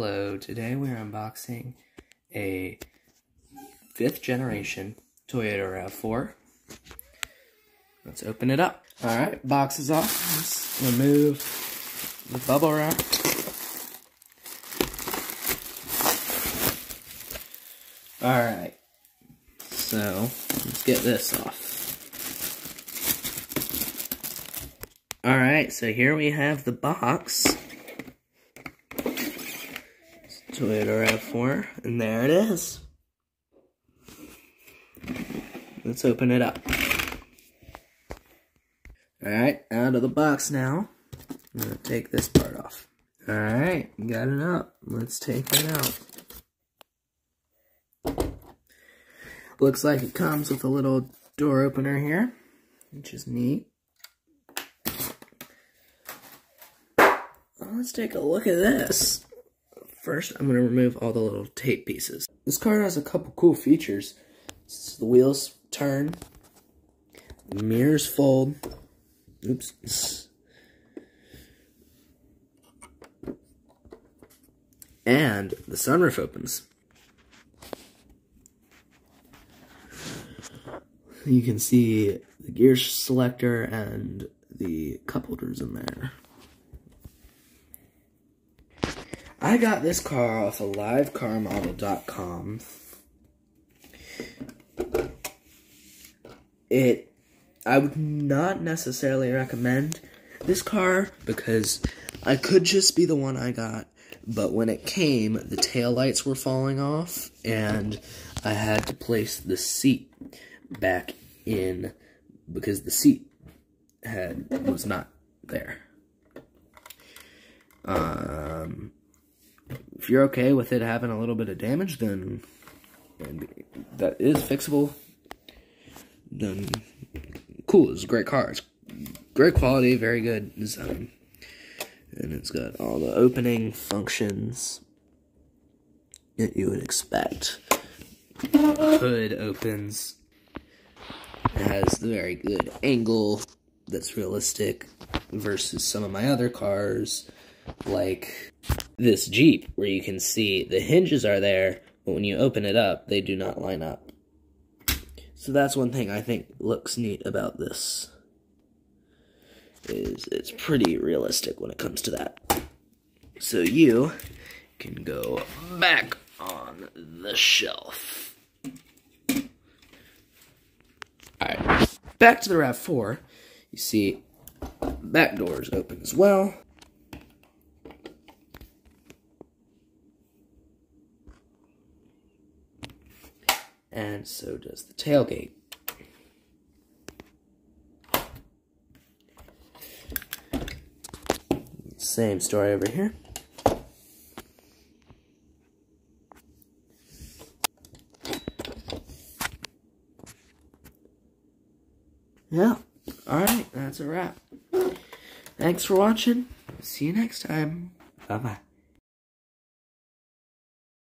Hello, today we're unboxing a fifth generation Toyota RAV4. Let's open it up. Alright, box is off. Let's remove the bubble wrap. Alright, so let's get this off. Alright, so here we have the box. Toyota RAV4, and there it is. Let's open it up. Alright, out of the box now. I'm gonna take this part off. Alright, got it up. Let's take it out. Looks like it comes with a little door opener here, which is neat. Let's take a look at this. First, I'm going to remove all the little tape pieces. This car has a couple cool features. So the wheels turn, the mirrors fold, oops, and the sunroof opens. You can see the gear selector and the cup holders in there. I got this car off of livecarmodel.com. It, I would not necessarily recommend this car because I could just be the one I got, but when it came, the tail lights were falling off, and I had to place the seat back in because the seat had was not there. Um, if you're okay with it having a little bit of damage, then that is fixable. Then cool, it's a great car. It's great quality, very good design, and it's got all the opening functions that you would expect. Hood opens. It has the very good angle that's realistic versus some of my other cars, like this Jeep, where you can see the hinges are there, but when you open it up, they do not line up. So that's one thing I think looks neat about this. Is it's pretty realistic when it comes to that. So you can go back on the shelf. Alright, back to the RAV4. You see, back doors open as well. And so does the tailgate. Same story over here. Yeah, alright, that's a wrap. Thanks for watching. See you next time. Bye-bye.